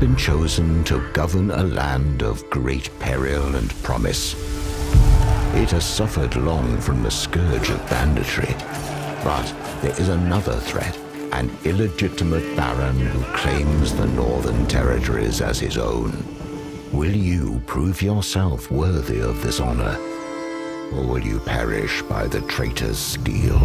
been chosen to govern a land of great peril and promise. It has suffered long from the scourge of banditry, but there is another threat, an illegitimate baron who claims the northern territories as his own. Will you prove yourself worthy of this honor, or will you perish by the traitor's steel?